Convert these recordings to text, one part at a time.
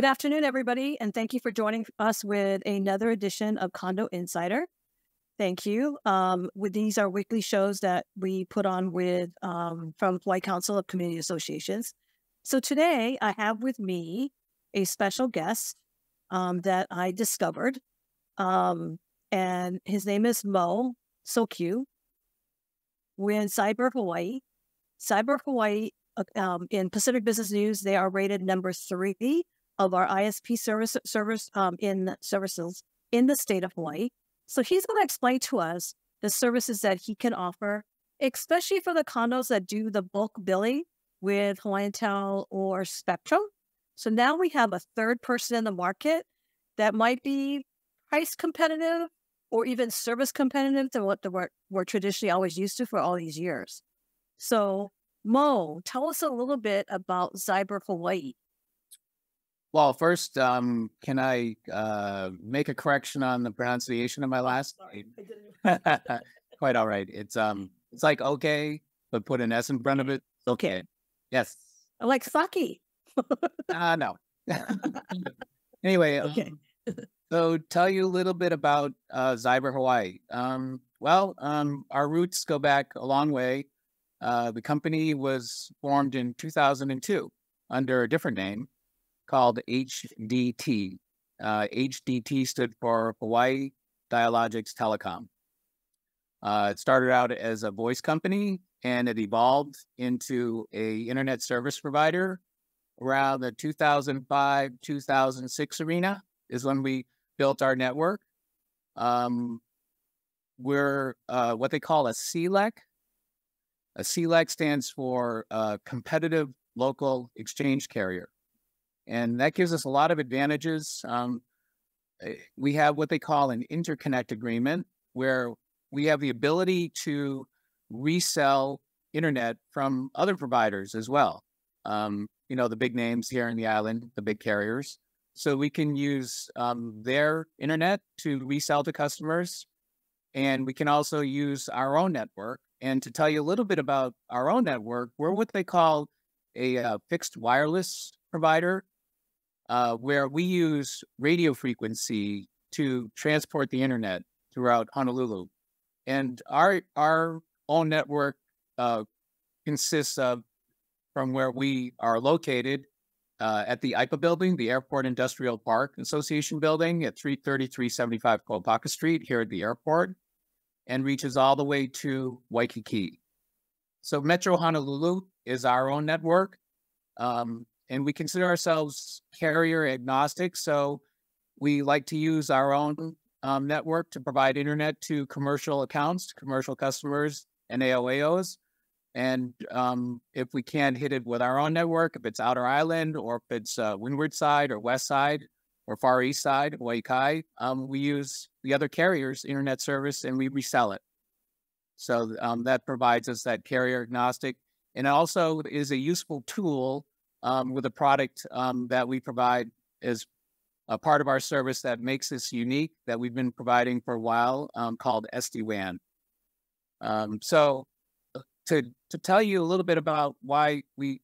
Good afternoon, everybody, and thank you for joining us with another edition of Condo Insider. Thank you. Um, with these are weekly shows that we put on with um, from Hawaii Council of Community Associations. So today I have with me a special guest um, that I discovered, um, and his name is Mo Sokyu. We're in Xiber Hawaii. Xiber Hawaii uh, um, in Pacific Business News, they are rated number three of our ISP service service um, in services in the state of Hawaii. So he's going to explain to us the services that he can offer, especially for the condos that do the bulk billing with Hawaiian Tel or Spectrum. So now we have a third person in the market that might be price competitive or even service competitive to what the, we're, we're traditionally always used to for all these years. So Mo, tell us a little bit about Xiber Hawaii. Well, first, um, can I uh, make a correction on the pronunciation of my last name? Quite all right. It's um, it's like okay, but put an S in front of it. Okay. Yes. I like sake. uh, no. anyway, Okay. um, so tell you a little bit about uh, Xiber Hawaii. Um, well, um, our roots go back a long way. Uh, the company was formed in 2002 under a different name called HDT. Uh, HDT stood for Hawaii Dialogics Telecom. Uh, it started out as a voice company and it evolved into a internet service provider around the 2005 2006 arena is when we built our network. Um, we're uh, what they call a CLEC. A CLEC stands for uh, Competitive Local Exchange Carrier. And that gives us a lot of advantages. Um, eh, we have what they call an interconnect agreement, where we have the ability to resell internet from other providers as well. Um, you know, the big names here in the island, the big carriers. So we can use um, their internet to resell to customers. And we can also use our own network. And to tell you a little bit about our own network, we're what they call a uh, fixed wireless provider, uh, where we use radio frequency to transport the internet throughout Honolulu. And our our own network uh, consists of from where we are located uh, at the IPA building, the Airport Industrial Park Association building at 33375 Koapaka Street here at the airport, and reaches all the way to Waikiki. So Metro Honolulu is our own network, um, and we consider ourselves carrier agnostic. So we like to use our own um, network to provide internet to commercial accounts, to commercial customers, and AOAOs. And um, if we can't hit it with our own network, if it's outer island or if it's uh, windward side or west side or far east side, Hawaii Kai, um, we use the other carriers' internet service and we resell it. So um, that provides us that carrier agnostic and also is a useful tool um, with a product um, that we provide as a part of our service that makes us unique that we've been providing for a while um, called SD WAN. Um, so to to tell you a little bit about why we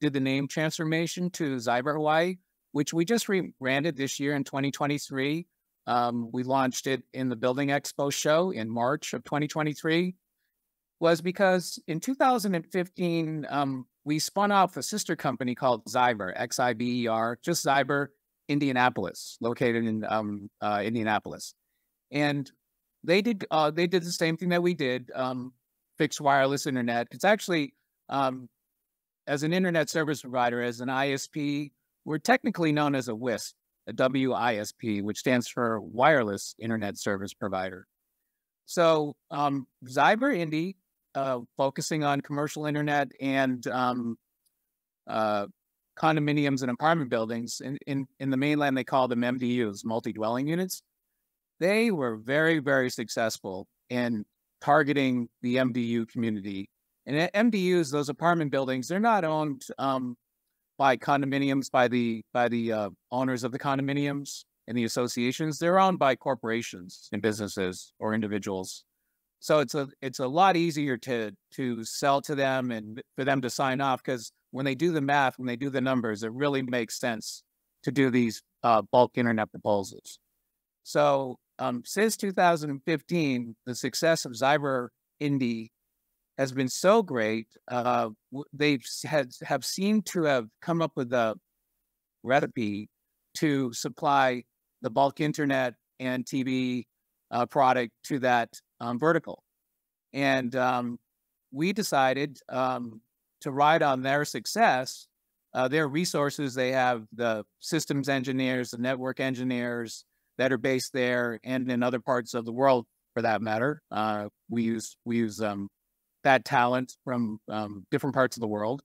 did the name transformation to Xiber Hawaii, which we just rebranded this year in 2023. Um, we launched it in the Building Expo show in March of 2023. Was because in 2015 um, we spun off a sister company called Xiber, X I B E R, just Xiber Indianapolis, located in um, uh, Indianapolis, and they did uh, they did the same thing that we did. Um, fixed wireless internet. It's actually, um, as an internet service provider, as an ISP, we're technically known as a WISP, a WISP, which stands for Wireless Internet Service Provider. So um, Xiber Indy, uh, focusing on commercial internet and um, uh, condominiums and apartment buildings. In, in, in the mainland, they call them MDUs, multi-dwelling units. They were very, very successful in targeting the MDU community. And MDUs, those apartment buildings, they're not owned um, by condominiums, by the by the uh, owners of the condominiums and the associations. They're owned by corporations and businesses or individuals. So it's a it's a lot easier to to sell to them and for them to sign off because when they do the math, when they do the numbers, it really makes sense to do these uh, bulk internet proposals. So um, since 2015, the success of Xiber Indy has been so great. Uh, they've had, have seemed to have come up with a recipe to supply the bulk internet and TV uh, product to that um, vertical. And um, we decided um, to ride on their success, uh, their resources. They have the systems engineers, the network engineers that are based there and in other parts of the world for that matter. Uh, we use, we use um, that talent from um, different parts of the world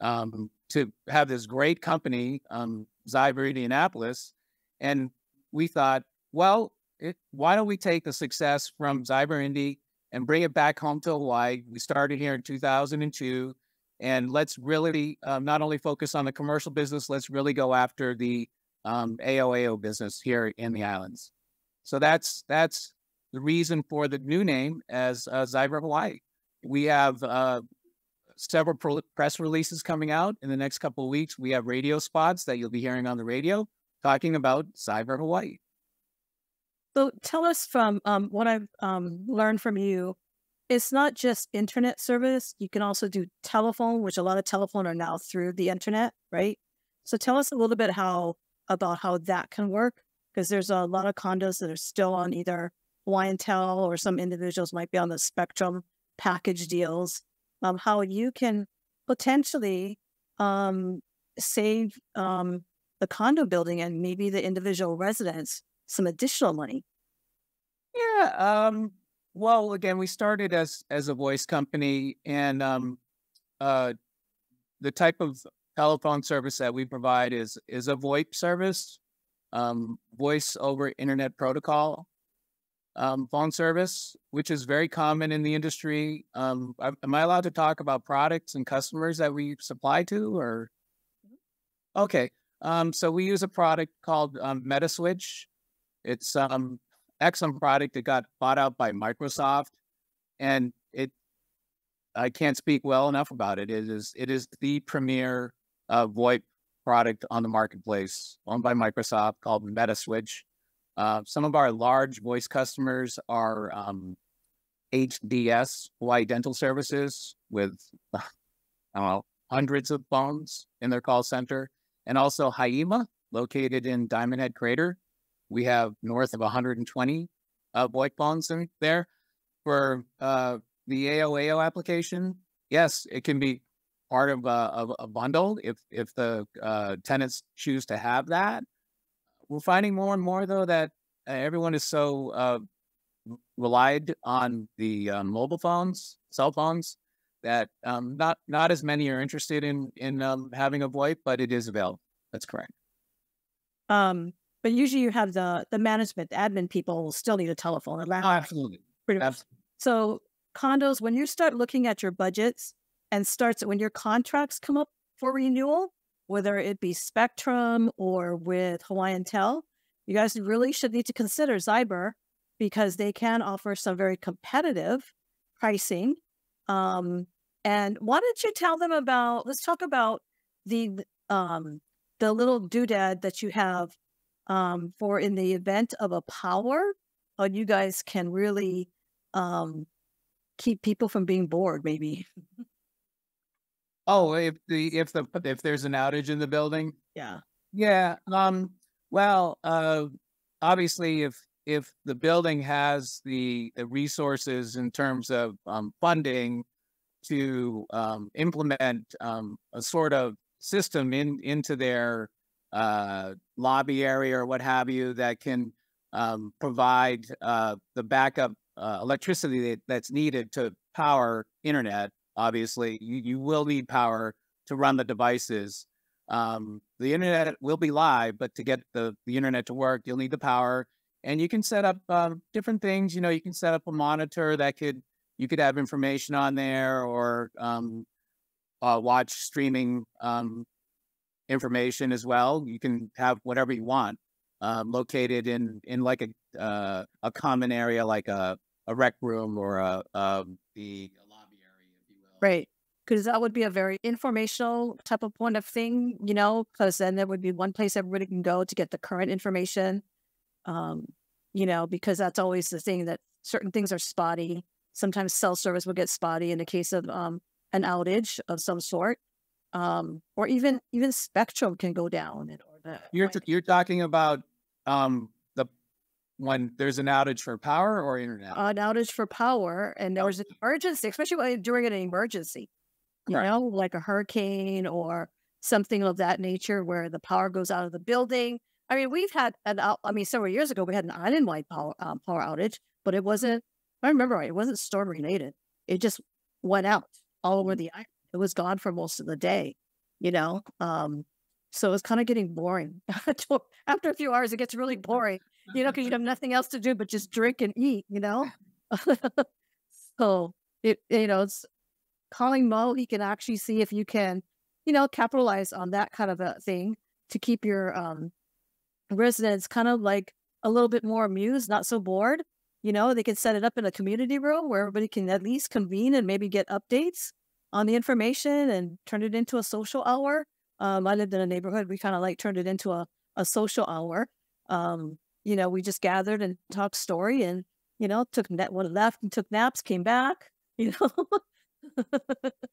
um, to have this great company, um, Xiber Indianapolis. And we thought, well, why don't we take the success from Xiber Indy and bring it back home to Hawaii? We started here in 2002. And let's really um, not only focus on the commercial business, let's really go after the um, AOAO business here in the islands. So that's that's the reason for the new name as uh, Xiber Hawaii. We have uh, several press releases coming out in the next couple of weeks. We have radio spots that you'll be hearing on the radio talking about Xiber Hawaii. So tell us from um, what I've um, learned from you, it's not just internet service. You can also do telephone, which a lot of telephone are now through the internet, right? So tell us a little bit how about how that can work, because there's a lot of condos that are still on either Hawaiian Tel or some individuals might be on the Spectrum package deals. Um, how you can potentially um, save um, the condo building and maybe the individual residents some additional money. Yeah. Um, well, again, we started as as a voice company, and um, uh, the type of telephone service that we provide is is a VoIP service, um, voice over internet protocol um, phone service, which is very common in the industry. Um, am I allowed to talk about products and customers that we supply to, or? Mm-hmm. Okay, um, so we use a product called um, Metaswitch. It's um excellent product that got bought out by Microsoft, and it I can't speak well enough about it. It is it is the premier uh, VoIP product on the marketplace, owned by Microsoft, called Metaswitch. Uh, some of our large voice customers are um, HDS, Hawaii Dental Services, with I don't know hundreds of phones in their call center, and also HI-EMA, located in Diamond Head Crater. We have north of 120 uh, VoIP phones in there. For uh, the AOAO application, yes, it can be part of a, of a bundle if if the uh, tenants choose to have that. We're finding more and more though that uh, everyone is so uh, relied on the uh, mobile phones, cell phones, that um, not not as many are interested in in um, having a VoIP, but it is available. That's correct. Um, but usually you have the the management, the admin people still need a telephone. Oh, absolutely. Pretty much. Absolutely. So condos, when you start looking at your budgets and starts when your contracts come up for renewal, whether it be Spectrum or with Hawaiian Tel, you guys really should need to consider Xiber because they can offer some very competitive pricing. Um, and why don't you tell them about? Let's talk about the um, the little doodad that you have um, for in the event of a power. How you guys can really um, keep people from being bored, maybe. Oh, if the if the if there's an outage in the building, yeah, yeah. Um, well, uh, obviously, if if the building has the, the resources in terms of um, funding to um, implement um, a sort of system in into their uh, lobby area or what have you that can um, provide uh, the backup uh, electricity that, that's needed to power internet. Obviously you, you will need power to run the devices. Um, the internet will be live but to get the, the internet to work you'll need the power. And you can set up um, different things you know you can set up a monitor that could you could have information on there or um, uh, watch streaming um, information as well you can have whatever you want um, located in in like a uh, a common area like a, a rec room or a, um, the a lobby area, if you will. Right. because that would be a very informational type of point of thing, you know, because then there would be one place everybody can go to get the current information. Um, you know, because that's always the thing that certain things are spotty. Sometimes cell service will get spotty in the case of um, an outage of some sort, um, or even even spectrum can go down. Or the, you're you're talking about um, the when there's an outage for power or internet. An outage for power, and there was an emergency, especially during an emergency you know, like a hurricane or something of that nature where the power goes out of the building. I mean, we've had an out, I mean, several years ago, we had an island-wide power, um, power outage, but it wasn't, I remember right, it wasn't storm related. It just went out all over the island. It was gone for most of the day, you know? Um, so it's kind of getting boring. After a few hours, it gets really boring, you know, because you have nothing else to do but just drink and eat, you know? so it, you know, it's, calling Mo, he can actually see if you can, you know, capitalize on that kind of a thing to keep your um, residents kind of like a little bit more amused, not so bored. You know, they can set it up in a community room where everybody can at least convene and maybe get updates on the information and turned it into a social hour. Um, I lived in a neighborhood, we kind of like turned it into a, a social hour. Um, you know, we just gathered and talked story and, you know, took net one left and took naps, came back, you know,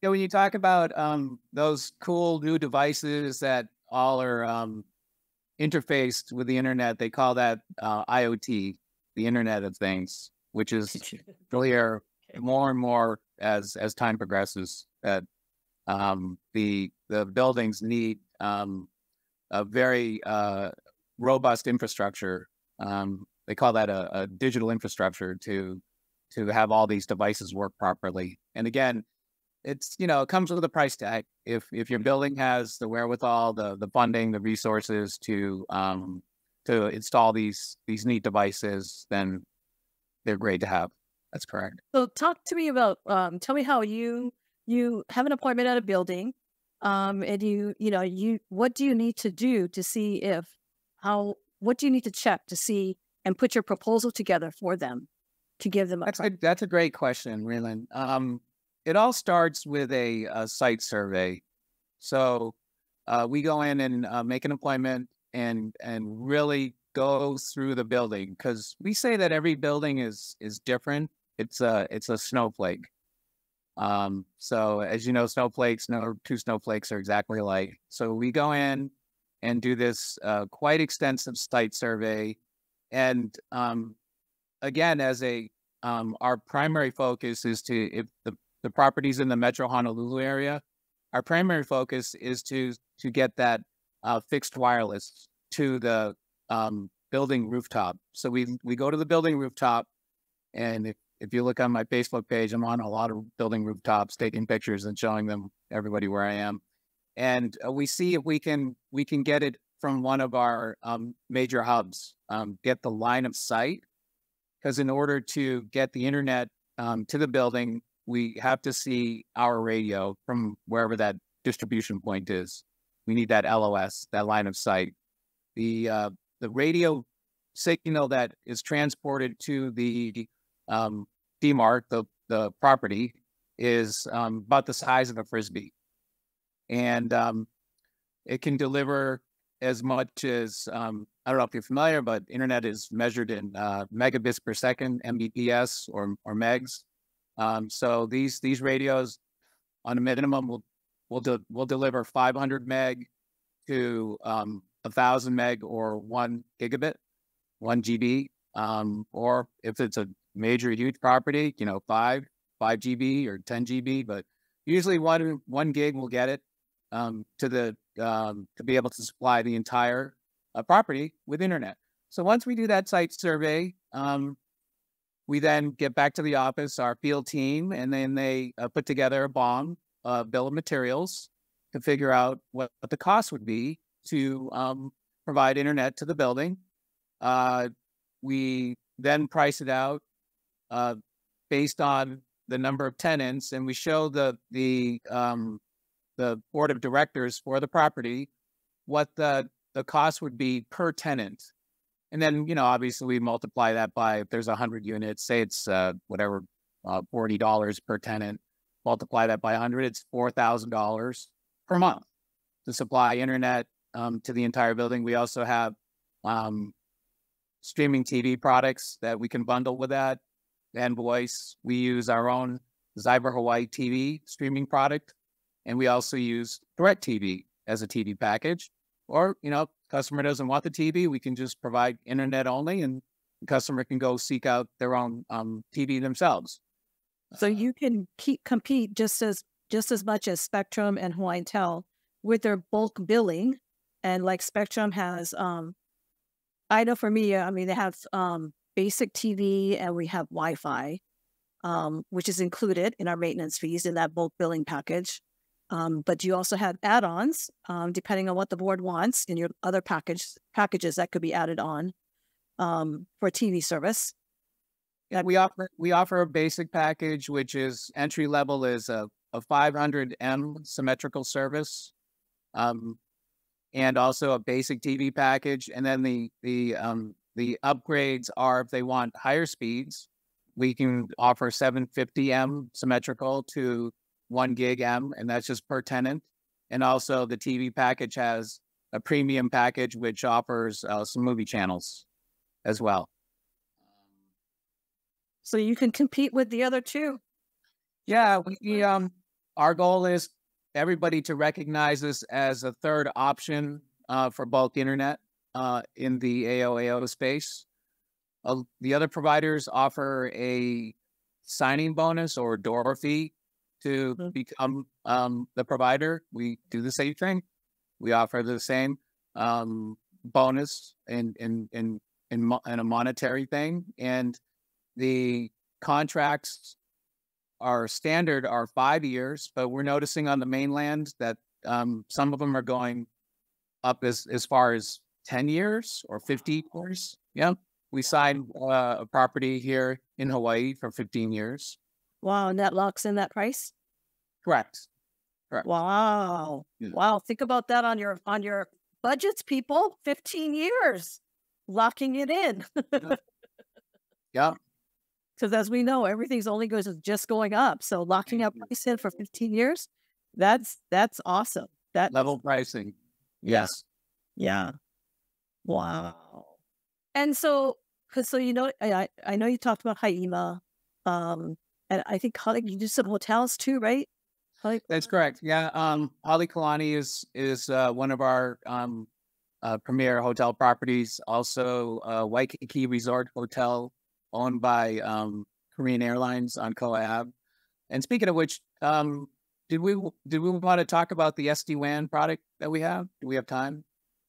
yeah, when you talk about um, those cool new devices that all are um, interfaced with the internet, they call that uh, IoT, the Internet of Things, which is clear more and more as as time progresses that um, the the buildings need um, a very uh, robust infrastructure. Um, they call that a, a digital infrastructure to to have all these devices work properly. And again, it's you know it comes with a price tag. If if your building has the wherewithal, the the funding, the resources to um to install these these neat devices, then they're great to have. That's correct. So talk to me about um tell me how you you have an appointment at a building um and you you know you what do you need to do to see if how what do you need to check to see and put your proposal together for them to give them a that's a, that's a great question, Raelene. Um, it all starts with a, a site survey. So uh, we go in and uh, make an appointment and and really go through the building because we say that every building is is different. It's a it's a snowflake. Um, so as you know, snowflakes, no two snowflakes are exactly alike. So we go in and do this uh, quite extensive site survey, and um, again, as a um, our primary focus is to if the the properties in the Metro Honolulu area, our primary focus is to to get that uh, fixed wireless to the um, building rooftop. So we we go to the building rooftop, and if if you look on my Facebook page, I'm on a lot of building rooftops, taking pictures and showing them everybody where I am, and uh, we see if we can we can get it from one of our um, major hubs, um, get the line of sight, because in order to get the internet um, to the building we have to see our radio from wherever that distribution point is. We need that LOS, that line of sight. The uh, the radio signal that is transported to the um, DMARC, the the property, is um, about the size of a frisbee, and um, it can deliver as much as um, I don't know if you're familiar, but internet is measured in uh, megabits per second, Mbps or or megs. Um, so these these radios, on a minimum, will will de will deliver 500 meg to um, 1,000 meg or one gigabit, one GB. Um, or if it's a major huge property, you know, five five GB or 10 GB. But usually one one gig will get it um, to the um, to be able to supply the entire uh, property with internet. So once we do that site survey, um, we then get back to the office, our field team, and then they uh, put together a BOM, uh, bill of materials, to figure out what, what the cost would be to um, provide internet to the building. Uh, we then price it out uh, based on the number of tenants, and we show the the um, the board of directors for the property what the the cost would be per tenant and then, you know, obviously we multiply that by if there's 100 units, say it's uh, whatever, uh, $40 per tenant. multiply that by 100, it's $4,000 per month to supply internet um, to the entire building. We also have um, streaming TV products that we can bundle with that and voice. We use our own Xiber Hawaii TV streaming product, and we also use DirecTV as a TV package. Or, you know, customer doesn't want the TV, we can just provide internet only and the customer can go seek out their own um, TV themselves. So you can keep compete just as just as much as Spectrum and Hawaiian Tel with their bulk billing. And like Spectrum has um I know for me, I mean they have um basic TV and we have Wi-Fi, um, which is included in our maintenance fees in that bulk billing package. Um, but you also have add-ons, um, depending on what the board wants in your other package packages that could be added on um, for TV service. Yeah, we offer we offer a basic package, which is entry level is a, a 500 M symmetrical service, um, and also a basic TV package. And then the the um, the upgrades are if they want higher speeds, we can offer 750 M symmetrical to one gig M, and that's just per tenant. And also the TV package has a premium package which offers uh, some movie channels as well. So you can compete with the other two. Yeah, we um our goal is everybody to recognize this as a third option uh, for bulk internet uh, in the AOAO space. Uh, the other providers offer a signing bonus or door fee to mm-hmm. become um, the provider. We do the same thing. We offer the same um, bonus in in in in, in a monetary thing, and the contracts are standard are five years, but we're noticing on the mainland that um, some of them are going up as as far as ten years or fifty years. Yeah, we signed uh, a property here in Hawaii for fifteen years. Wow, and that locks in that price. Correct. Correct. Wow. Yeah. Wow. Think about that on your on your budgets, people. Fifteen years, locking it in. yeah. Because as we know, everything's only goes just going up. So locking up price in for 15 years, that's that's awesome. That level pricing. Yes. Yeah. Wow. And so, so you know, I I know you talked about HI-EMA, um, and I think you do some hotels too, right? That's correct. Yeah. Um, Halekulani is is uh, one of our um, uh, premier hotel properties. Also, uh, Waikiki Resort Hotel owned by um, Korean Airlines on Coab. And speaking of which, um, did we did we want to talk about the SD WAN product that we have? Do we have time?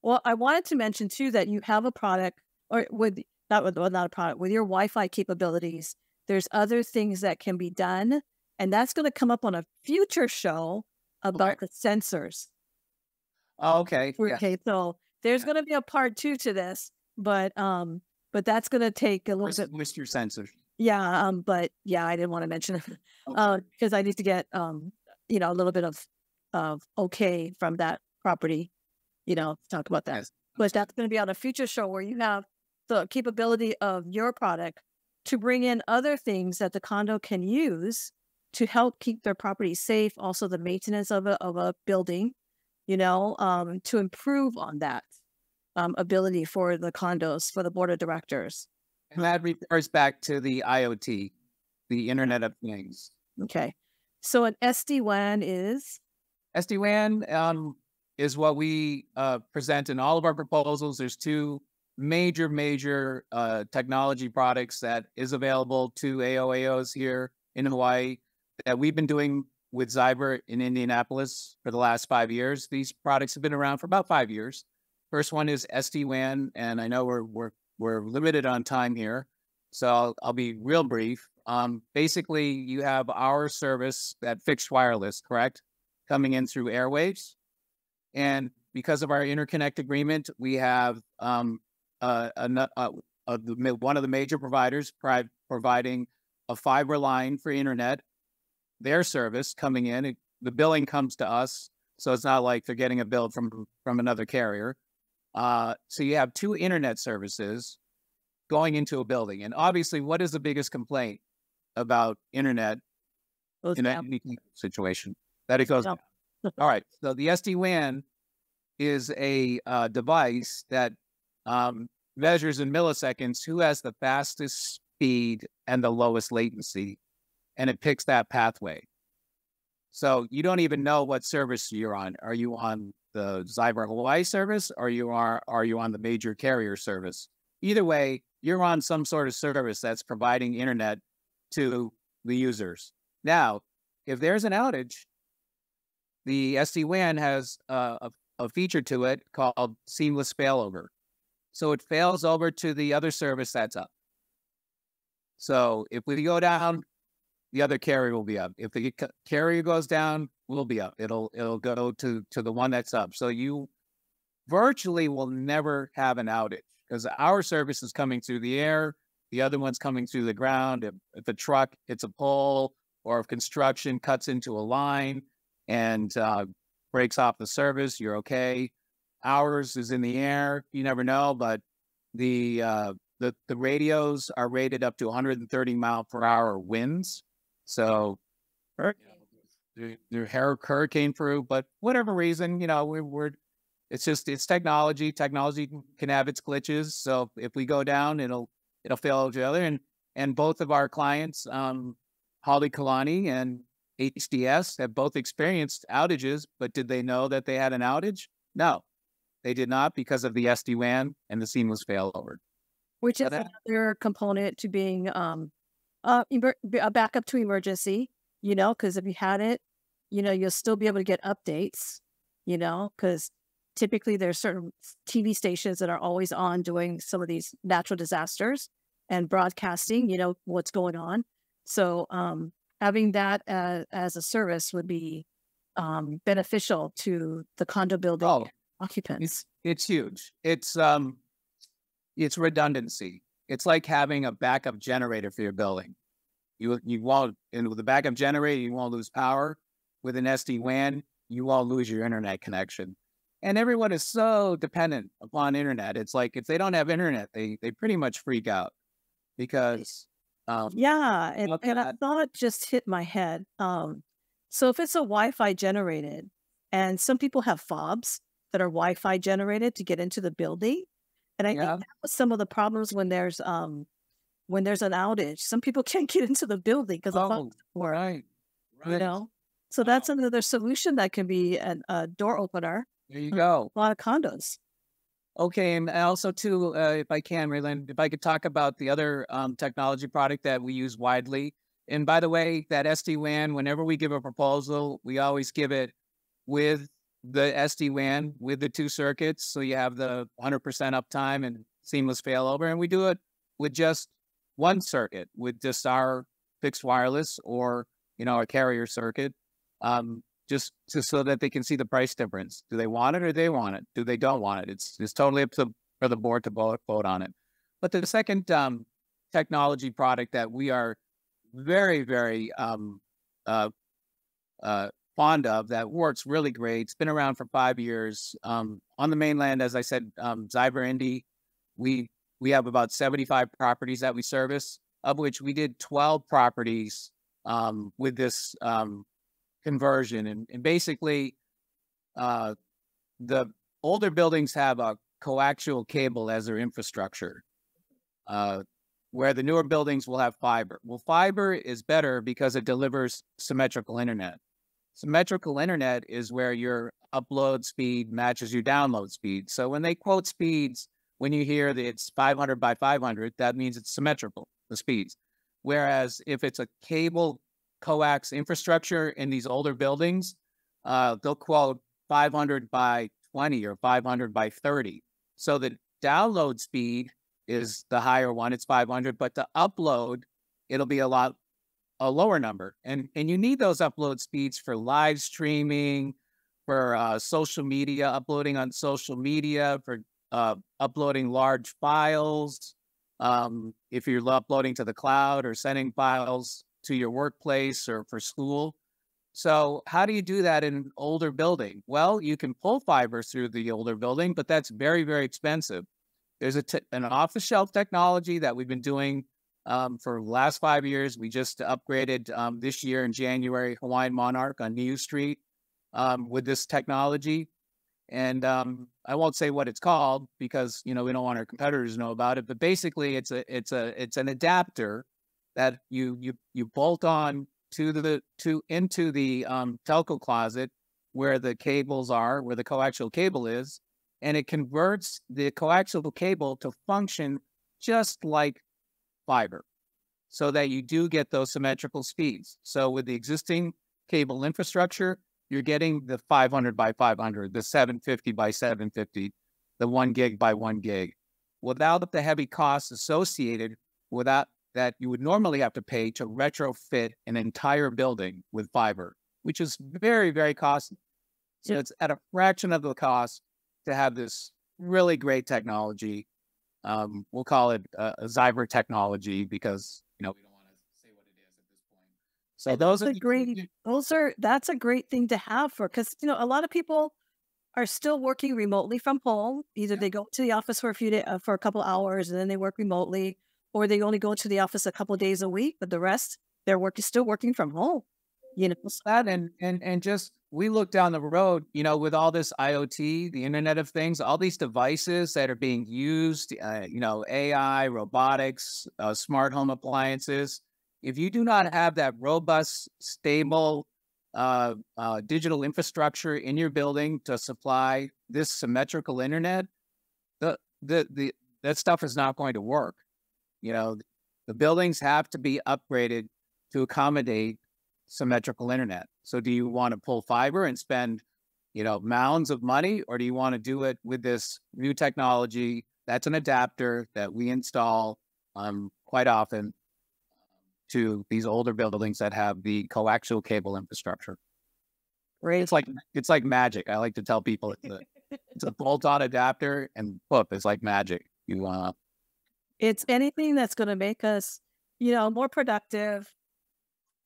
Well, I wanted to mention too that you have a product, or with not with well, not a product with your Wi-Fi capabilities. There's other things that can be done, and that's going to come up on a future show about okay. the sensors. Oh, okay. Okay, yeah. so there's yeah. going to be a part two to this, but um, but that's going to take a little bit. What's your sensor? Yeah, um, but yeah, I didn't want to mention it because okay. uh, I need to get um, you know, a little bit of of okay from that property, you know, talk about that. But that's going to be on a future show where you have the capability of your product to bring in other things that the condo can use to help keep their property safe. Also, the maintenance of a of a building, you know, um, to improve on that um, ability for the condos, for the board of directors. And that refers back to the IoT, the Internet of Things. Okay. So an SD WAN is? SD WAN um, is what we uh, present in all of our proposals. There's two major, major uh, technology products that is available to AOAOs here in Hawaii that we've been doing with Xiber in Indianapolis for the last five years. These products have been around for about five years. First one is SD-WAN, and I know we're we're we're limited on time here, so I'll, I'll be real brief. Um, basically, you have our service that fixed wireless, correct, coming in through airwaves, and because of our interconnect agreement, we have um, uh, a, a, a, one of the major providers pri- providing a fiber line for internet, their service coming in. It, the billing comes to us, so it's not like they're getting a bill from from another carrier. Uh, so you have two internet services going into a building. And obviously, what is the biggest complaint about internet in down. any situation that it goes Yep. down. All right. So the SD WAN is a uh, device that um, measures in milliseconds who has the fastest speed and the lowest latency, and it picks that pathway. So you don't even know what service you're on. Are you on the Xiber Hawaii service, or you are are you on the major carrier service? Either way, you're on some sort of service that's providing internet to the users. Now, if there's an outage, the SD WAN has a, a feature to it called seamless failover. So it fails over to the other service that's up. So if we go down, the other carrier will be up. If the carrier goes down, we'll be up. It'll it'll go to to the one that's up. So you virtually will never have an outage because our service is coming through the air, the other one's coming through the ground. If, if a truck hits a pole or if construction cuts into a line and uh, breaks off the service, you're okay. Ours is in the air. You never know, but the uh, the the radios are rated up to 130 mile per hour winds. So you know, they're, they're hurricane proof, but whatever reason, you know, we, we're it's just it's technology. Technology can- can have its glitches. So if we go down, it'll it'll fail each other. And and both of our clients, um, Halekulani and HDS, have both experienced outages. But did they know that they had an outage? No, they did not because of the SD WAN and the seamless failover. which is But another component to being um uh, a backup to emergency. You know, because if you had it, you know, you'll still be able to get updates. You know, because typically there's certain TV stations that are always on doing some of these natural disasters and broadcasting. You know what's going on. So um, having that as, as a service would be um, beneficial to the condo building Oh, occupants. It's huge. It's um, it's redundancy. It's like having a backup generator for your building. You you won't, and with a backup generator, you won't lose power. With an SD WAN, you won't lose your internet connection. And everyone is so dependent upon internet. It's like if they don't have internet, they they pretty much freak out because um, Yeah, and, a that. thought just hit my head. Um, so if it's a Wi-Fi generated, and some people have fobs that are Wi-Fi generated to get into the building, and I Yeah. think that was some of the problems when there's um when there's an outage. Some people can't get into the building because of oh, fobs or right, you right. know. So that's another solution that can be an, a door opener. There you go. A lot of condos. Okay, and also too, uh, if I can, Raelene, if I could talk about the other um, technology product that we use widely. And by the way, that SD WAN, whenever we give a proposal, we always give it with the SD WAN with the two circuits, so you have the 100% uptime and seamless failover. And we do it with just one circuit, with just our fixed wireless or you know a carrier circuit. Um, just, just so that they can see the price difference. Do they want it or they want it? Do they don't want it? It's it's totally up to for the board to vote, vote on it. But the second um, technology product that we are very very um, uh, uh, fond of that works really great. It's been around for five years um, on the mainland. As I said, um, Xiber Indy, we we have about seventy five properties that we service, of which we did twelve properties um, with this um, conversion. And, and basically, uh, the older buildings have a coaxial cable as their infrastructure, uh, where the newer buildings will have fiber. Well, fiber is better because it delivers symmetrical internet. Symmetrical internet is where your upload speed matches your download speed. So when they quote speeds, when you hear that it's 500 by 500, that means it's symmetrical, the speeds. Whereas if it's a cable coax infrastructure in these older buildings, uh, they'll quote 500 by 20 or 500 by 30. So the download speed is the higher one, it's 500, but the upload, it'll be a lot a lower number. And and you need those upload speeds for live streaming, for uh, social media, uploading on social media, for uh, uploading large files. Um, if you're uploading to the cloud or sending files to your workplace or for school. So how do you do that in an older building? Well, you can pull fiber through the older building, but that's very, very expensive. There's a an off-the-shelf technology that we've been doing um, for the last five years. We just upgraded um, this year in January Hawaiian Monarch on Niu Street um, with this technology. And um, I won't say what it's called because you know we don't want our competitors to know about it. But basically, it's a it's a it's an adapter that you you you bolt on to the to into the um, telco closet where the cables are, where the coaxial cable is, and it converts the coaxial cable to function just like fiber so that you do get those symmetrical speeds. So with the existing cable infrastructure, you're getting the 500 by 500, the 750 by 750, the one gig by one gig without the heavy costs associated with that you would normally have to pay to retrofit an entire building with fiber, which is very, very costly. So it's at a fraction of the cost to have this really great technology um, we'll call it uh, a Xiber technology because you know we don't want to say what it is at this point. So and those are great. Those are that's a great thing to have for because you know a lot of people are still working remotely from home. Either yeah. they go to the office for a few days uh, for a couple hours and then they work remotely, or they only go to the office a couple days a week, but the rest their work is still working from home. You know that and and and just we look down the road, you know, with all this IoT, the Internet of Things, all these devices that are being used, uh, you know, AI, robotics, uh, smart home appliances. If you do not have that robust, stable uh, uh digital infrastructure in your building to supply this symmetrical internet, the the the that stuff is not going to work. You know, the buildings have to be upgraded to accommodate symmetrical internet. So do you want to pull fiber and spend, you know, mounds of money, or do you want to do it with this new technology? That's an adapter that we install um, quite often to these older buildings that have the coaxial cable infrastructure. Right. It's like it's like magic. I like to tell people it's a, it's a bolt-on adapter, and whoop, it's like magic. You uh, it's anything that's going to make us, you know, more productive,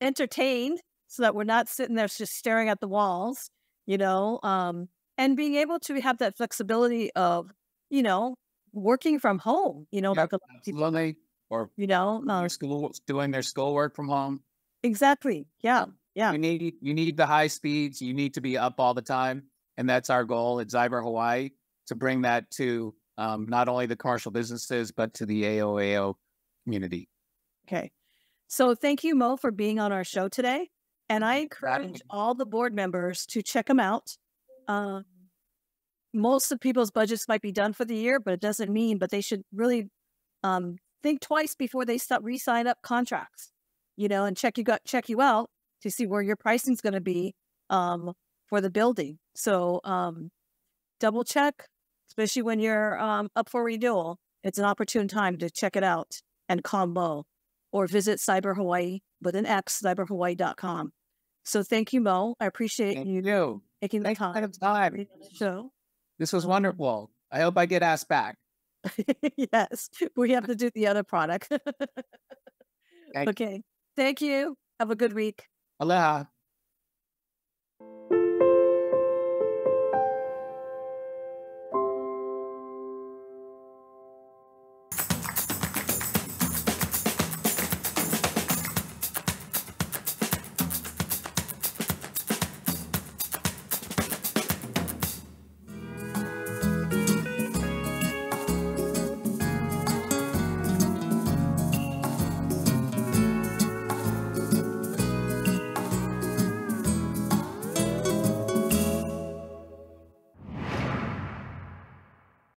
entertained so that we're not sitting there just staring at the walls, you know, um, and being able to have that flexibility of, you know, working from home, you know, yep, like absolutely. or you know, uh, school doing their schoolwork from home. Exactly. Yeah. Yeah. You need you need the high speeds. You need to be up all the time, and that's our goal at Xiber Hawaii to bring that to um, not only the commercial businesses but to the AOAO community. Okay. So thank you, Mo, for being on our show today. And I encourage all the board members to check them out. Uh, most of people's budgets might be done for the year, but it doesn't mean, but they should really um, think twice before they start re-sign up contracts, you know, and check you got check you out to see where your pricing is going to be um, for the building. So um, double check, especially when you're um, up for renewal. It's an opportune time to check it out and call Mo or visit Xiber Hawaii with an X, xiberhawaii.com. So thank you, Mo. I appreciate thank you, you taking the time. time. Show. This was wonderful. I hope I get asked back. yes, we have to do the other product. okay. Thank you. Have a good week. Aloha.